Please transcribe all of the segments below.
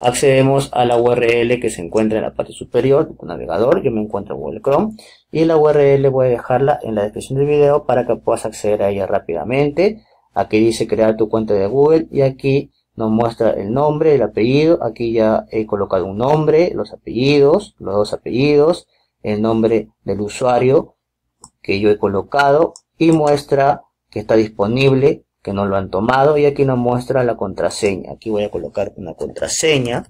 accedemos a la URL que se encuentra en la parte superior del navegador. Yo me encuentro en Google Chrome y la URL voy a dejarla en la descripción del video para que puedas acceder a ella rápidamente. Aquí dice crear tu cuenta de Google y aquí nos muestra el nombre, el apellido. Aquí ya he colocado un nombre, los apellidos, los dos apellidos, el nombre del usuario que yo he colocado y muestra que está disponible que no lo han tomado y aquí nos muestra la contraseña. Aquí voy a colocar una contraseña.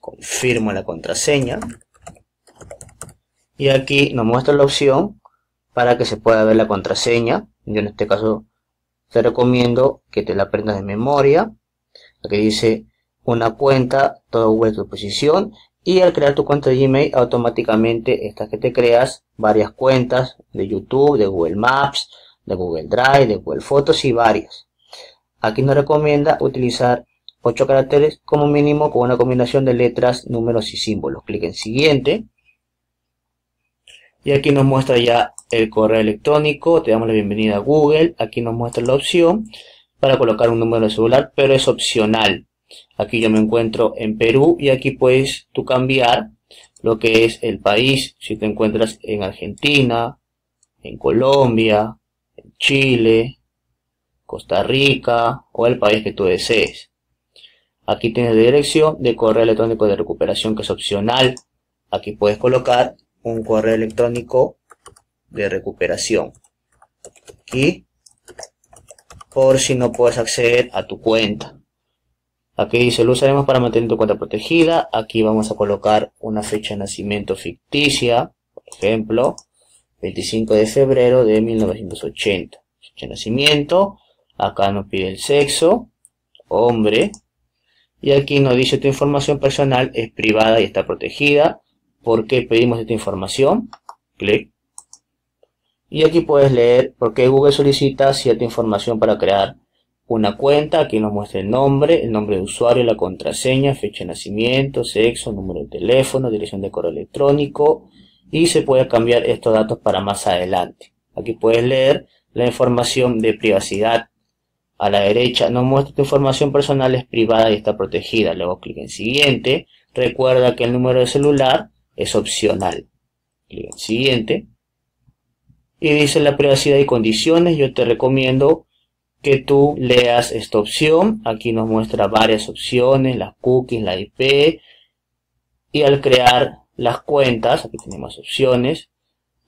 Confirmo la contraseña. Y aquí nos muestra la opción para que se pueda ver la contraseña. Yo en este caso te recomiendo que te la aprendas de memoria. Aquí dice una cuenta, todo web a tu disposición. Y al crear tu cuenta de Gmail, automáticamente estas que te creas varias cuentas de YouTube, de Google Maps, de Google Drive, de Google Fotos y varias. Aquí nos recomienda utilizar 8 caracteres como mínimo con una combinación de letras, números y símbolos. Clic en siguiente. Y aquí nos muestra ya el correo electrónico. Te damos la bienvenida a Google. Aquí nos muestra la opción para colocar un número de celular, pero es opcional. Aquí yo me encuentro en Perú y aquí puedes tú cambiar lo que es el país. Si te encuentras en Argentina, en Colombia, Chile, Costa Rica o el país que tú desees. Aquí tienes dirección de correo electrónico de recuperación que es opcional. Aquí puedes colocar un correo electrónico de recuperación. Aquí, por si no puedes acceder a tu cuenta. Aquí dice, lo usaremos para mantener tu cuenta protegida. Aquí vamos a colocar una fecha de nacimiento ficticia, por ejemplo. 25 de febrero de 1980. Fecha de nacimiento. Acá nos pide el sexo. Hombre. Y aquí nos dice tu información personal es privada y está protegida. ¿Por qué pedimos esta información? Clic. Y aquí puedes leer por qué Google solicita cierta información para crear una cuenta. Aquí nos muestra el nombre, el nombre de usuario, la contraseña, fecha de nacimiento, sexo, número de teléfono, dirección de correo electrónico, y se puede cambiar estos datos para más adelante. Aquí puedes leer la información de privacidad. A la derecha nos muestra tu información personal es privada y está protegida. Luego clic en siguiente. Recuerda que el número de celular es opcional. Clic en siguiente. Y dice la privacidad y condiciones. Yo te recomiendo que tú leas esta opción. Aquí nos muestra varias opciones, las cookies, la IP. Y al crear las cuentas, aquí tenemos opciones,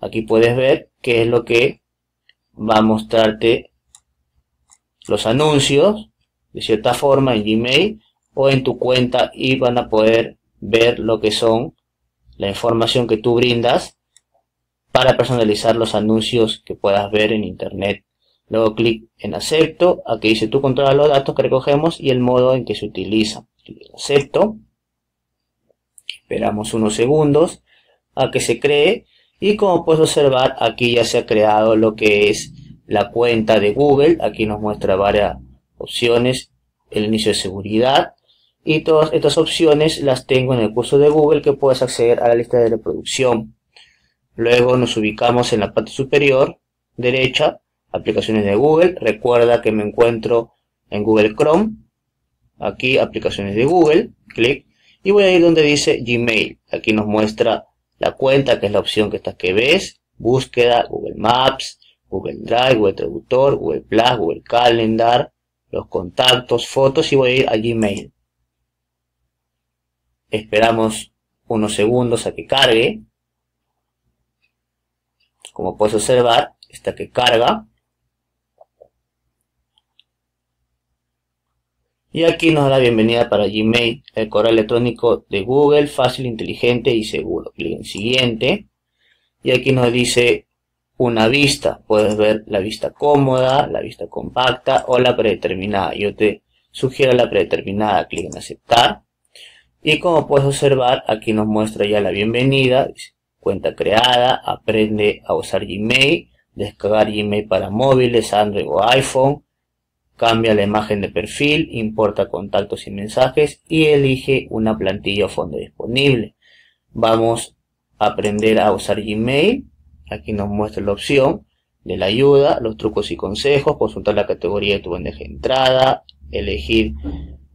aquí puedes ver qué es lo que va a mostrarte los anuncios, de cierta forma en Gmail o en tu cuenta y van a poder ver lo que son la información que tú brindas para personalizar los anuncios que puedas ver en internet. Luego clic en acepto, aquí dice tú controlas los datos que recogemos y el modo en que se utiliza. acepto. Esperamos unos segundos a que se cree y como puedes observar aquí ya se ha creado lo que es la cuenta de Google. Aquí nos muestra varias opciones, el inicio de seguridad y todas estas opciones las tengo en el curso de Google que puedes acceder a la lista de reproducción. Luego nos ubicamos en la parte superior derecha, aplicaciones de Google. Recuerda que me encuentro en Google Chrome. Aquí aplicaciones de Google, clic y voy a ir donde dice Gmail. Aquí nos muestra la cuenta, que es la opción que está que ves. Búsqueda, Google Maps, Google Drive, Google Traductor, Google Plus, Google Calendar, los contactos, fotos y voy a ir a Gmail. Esperamos unos segundos a que cargue. Como puedes observar, está que carga. Y aquí nos da la bienvenida para Gmail, el correo electrónico de Google, fácil, inteligente y seguro. Clic en siguiente. Y aquí nos dice una vista. Puedes ver la vista cómoda, la vista compacta o la predeterminada. Yo te sugiero la predeterminada. Clic en aceptar. Y como puedes observar, aquí nos muestra ya la bienvenida. cuenta creada, aprende a usar Gmail, descargar Gmail para móviles, Android o iPhone Cambia la imagen de perfil, importa contactos y mensajes y elige una plantilla o fondo disponible. Vamos a aprender a usar Gmail. Aquí nos muestra la opción de la ayuda, los trucos y consejos, consultar la categoría de tu bandeja de entrada, elegir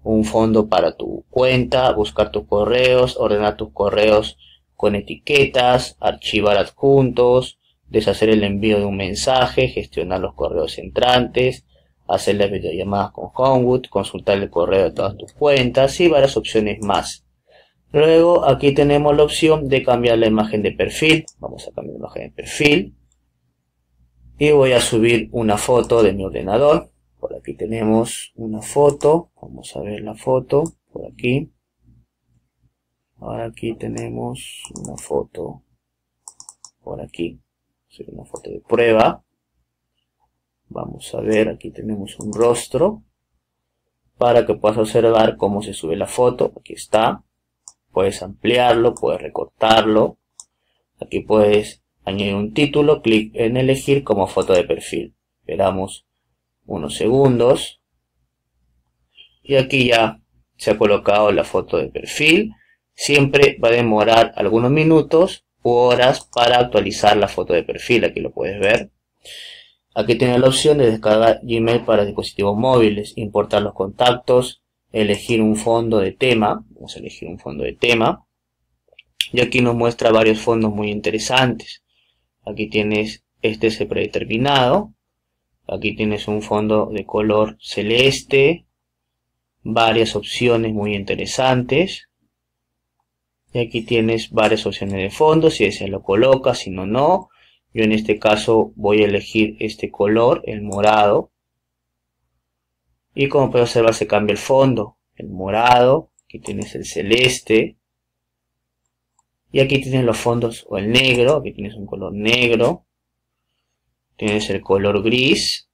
un fondo para tu cuenta, buscar tus correos, ordenar tus correos con etiquetas, archivar adjuntos, deshacer el envío de un mensaje, gestionar los correos entrantes, hacer videollamadas con Homewood, consultar el correo de todas tus cuentas y varias opciones más. Luego aquí tenemos la opción de cambiar la imagen de perfil. Vamos a cambiar la imagen de perfil. Y voy a subir una foto de mi ordenador. Por aquí tenemos una foto. Vamos a ver la foto. Por aquí. Ahora aquí tenemos una foto. Por aquí. Una foto de prueba. Vamos a ver, aquí tenemos un rostro. Para que puedas observar cómo se sube la foto. Aquí está. Puedes ampliarlo, puedes recortarlo. Aquí puedes añadir un título, clic en elegir como foto de perfil. Esperamos unos segundos. Y aquí ya se ha colocado la foto de perfil. Siempre va a demorar algunos minutos u horas para actualizar la foto de perfil. Aquí lo puedes ver. Aquí tienes la opción de descargar Gmail para dispositivos móviles, importar los contactos, elegir un fondo de tema. Vamos a elegir un fondo de tema. Y aquí nos muestra varios fondos muy interesantes. Aquí tienes este es predeterminado. Aquí tienes un fondo de color celeste. Varias opciones muy interesantes. Y aquí tienes varias opciones de fondo. Si deseas lo colocas, si no, no. Yo en este caso voy a elegir este color, el morado. Y como puedes observar se cambia el fondo, el morado, aquí tienes el celeste, y aquí tienes los fondos o el negro, aquí tienes un color negro, tienes el color gris,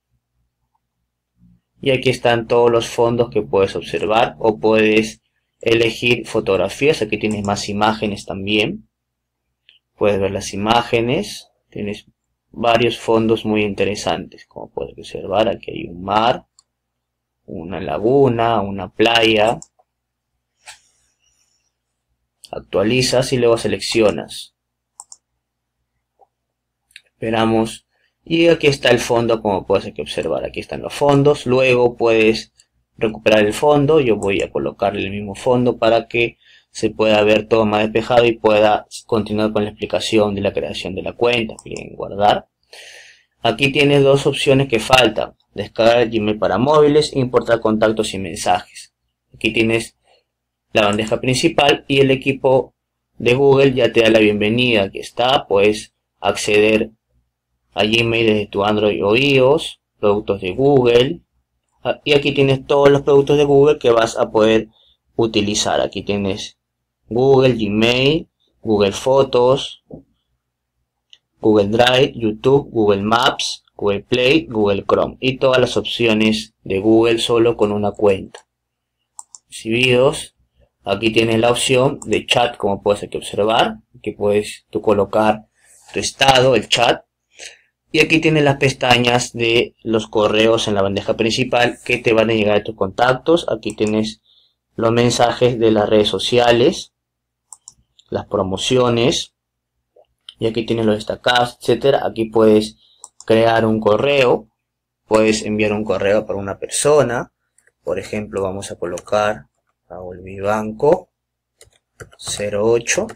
y aquí están todos los fondos que puedes observar o puedes elegir fotografías, aquí tienes más imágenes también, puedes ver las imágenes, tienes varios fondos muy interesantes, como puedes observar aquí hay un mar, una laguna, una playa. Actualizas y luego seleccionas. Esperamos. Y aquí está el fondo, como puedes observar. Aquí están los fondos. Luego puedes recuperar el fondo. Yo voy a colocarle el mismo fondo para que se pueda ver todo más despejado y pueda continuar con la explicación de la creación de la cuenta. Clic guardar. Aquí tienes dos opciones que faltan descargar Gmail para móviles, importar contactos y mensajes. Aquí tienes la bandeja principal y el equipo de Google ya te da la bienvenida. Aquí está, puedes acceder a Gmail desde tu Android o iOS, productos de Google. Ah, y aquí tienes todos los productos de Google que vas a poder utilizar. Aquí tienes Google, Gmail, Google Fotos, Google Drive, YouTube, Google Maps, Google Play, Google Chrome y todas las opciones de Google solo con una cuenta. Recibidos, aquí tienes la opción de chat como puedes observar, que puedes tú colocar tu estado, el chat. Y aquí tienes las pestañas de los correos en la bandeja principal que te van a llegar a tus contactos. Aquí tienes los mensajes de las redes sociales, las promociones, y aquí tienes los destacados, etcétera. Aquí puedes crear un correo, puedes enviar un correo para una persona, por ejemplo vamos a colocar Raúl Vivanco 08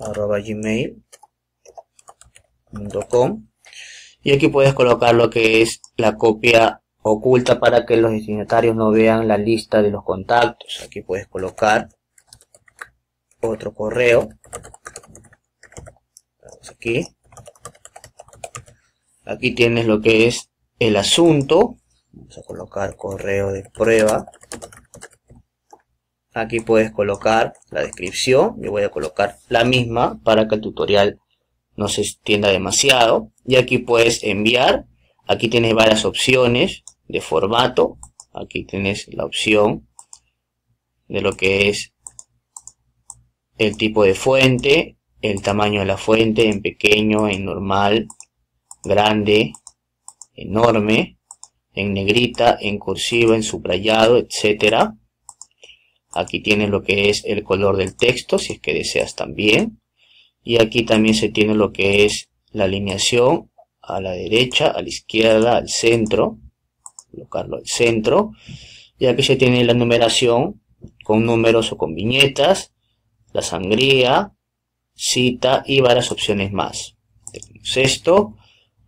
arroba gmail.com y aquí puedes colocar lo que es la copia oculta para que los destinatarios no vean la lista de los contactos. Aquí puedes colocar otro correo. aquí. Aquí tienes lo que es el asunto. Vamos a colocar correo de prueba. Aquí puedes colocar la descripción. Yo voy a colocar la misma para que el tutorial no se extienda demasiado. Y aquí puedes enviar. Aquí tienes varias opciones de formato. Aquí tienes la opción de lo que es el tipo de fuente, el tamaño de la fuente en pequeño, en normal, grande, enorme, en negrita, en cursiva, en subrayado, etcétera. Aquí tienes lo que es el color del texto, si es que deseas también. Y aquí también se tiene lo que es la alineación a la derecha, a la izquierda, al centro. Colocarlo al centro. Y aquí se tiene la numeración con números o con viñetas, la sangría, cita y varias opciones más. Esto.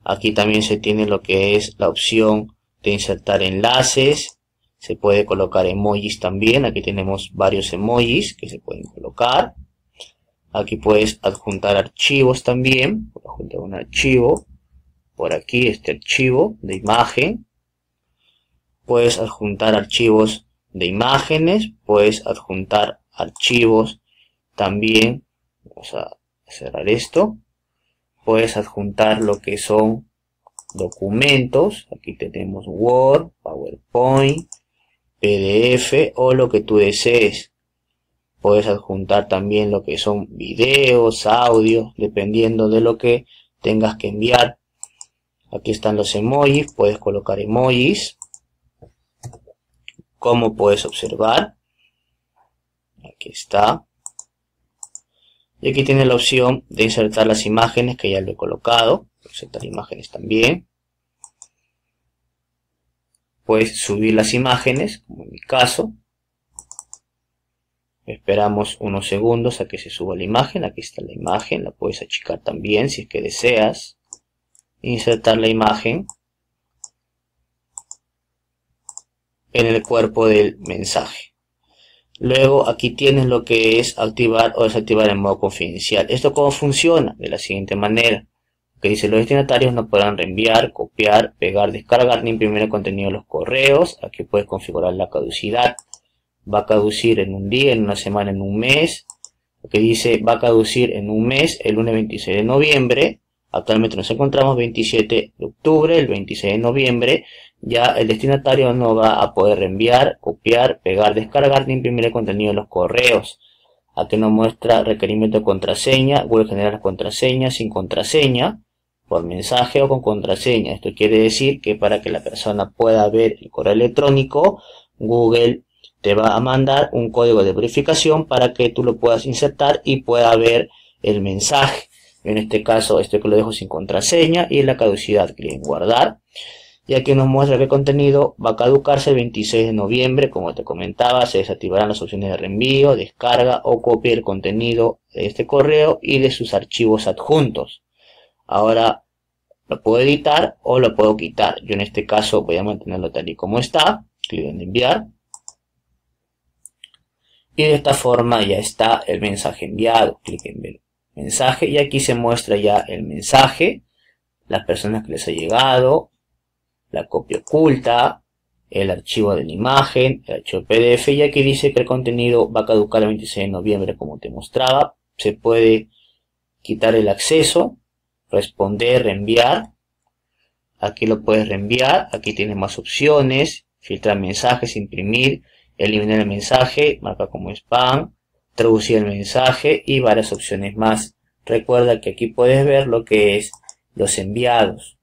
Aquí también se tiene lo que es la opción de insertar enlaces. Se puede colocar emojis también. Aquí tenemos varios emojis que se pueden colocar. Aquí puedes adjuntar archivos también. Adjuntar un archivo. Por aquí este archivo de imagen. Puedes adjuntar archivos de imágenes. Puedes adjuntar archivos también. Vamos a cerrar esto. Puedes adjuntar lo que son documentos. Aquí tenemos Word, PowerPoint, PDF o lo que tú desees. Puedes adjuntar también lo que son videos, audios, dependiendo de lo que tengas que enviar. Aquí están los emojis, puedes colocar emojis. Como puedes observar, aquí está. Y aquí tiene la opción de insertar las imágenes que ya lo he colocado. Insertar imágenes también. Puedes subir las imágenes, como en mi caso. Esperamos unos segundos a que se suba la imagen. Aquí está la imagen. La puedes achicar también si es que deseas. Insertar la imagen en el cuerpo del mensaje. Luego aquí tienes lo que es activar o desactivar en modo confidencial. ¿Esto cómo funciona? De la siguiente manera. Que dice los destinatarios no podrán reenviar, copiar, pegar, descargar ni imprimir el contenido de los correos. Aquí puedes configurar la caducidad va a caducir en un día, en una semana, en un mes. Lo que dice va a caducir en un mes, el lunes 26 de noviembre. Actualmente nos encontramos 27 de octubre, el 26 de noviembre. Ya el destinatario no va a poder reenviar, copiar, pegar, descargar ni imprimir el contenido de los correos. Aquí nos muestra requerimiento de contraseña. Google genera las contraseñas sin contraseña, por mensaje o con contraseña. Esto quiere decir que para que la persona pueda ver el correo electrónico, Google te va a mandar un código de verificación para que tú lo puedas insertar y pueda ver el mensaje. En este caso, este que lo dejo sin contraseña y la caducidad, clic en guardar. Y aquí nos muestra que el contenido va a caducarse el 26 de noviembre, como te comentaba, se desactivarán las opciones de reenvío, descarga o copia del contenido de este correo y de sus archivos adjuntos. Ahora lo puedo editar o lo puedo quitar. Yo en este caso voy a mantenerlo tal y como está, clic en enviar y de esta forma ya está el mensaje enviado. Clic en ver mensaje y aquí se muestra ya el mensaje, las personas que les ha llegado, la copia oculta, el archivo de la imagen, el archivo PDF y aquí dice que el contenido va a caducar el 26 de noviembre como te mostraba. Se puede quitar el acceso, responder, reenviar. Aquí lo puedes reenviar, aquí tienes más opciones, filtrar mensajes, imprimir, eliminar el mensaje, marca como spam, traducir el mensaje y varias opciones más. Recuerda que aquí puedes ver lo que es los enviados.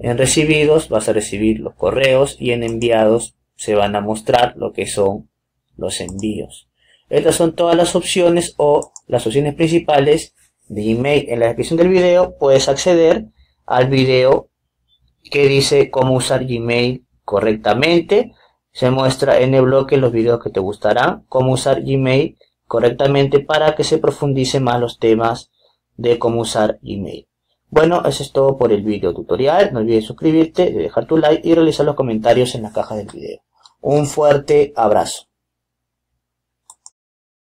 En recibidos vas a recibir los correos y en enviados se van a mostrar lo que son los envíos. Estas son todas las opciones o las opciones principales de email. En la descripción del video puedes acceder al video que dice cómo usar Gmail correctamente se muestra en el bloque los videos que te gustarán, cómo usar Gmail correctamente para que se profundice más los temas de cómo usar Gmail. Bueno, eso es todo por el video tutorial. No olvides suscribirte, dejar tu like y realizar los comentarios en la caja del video. Un fuerte abrazo.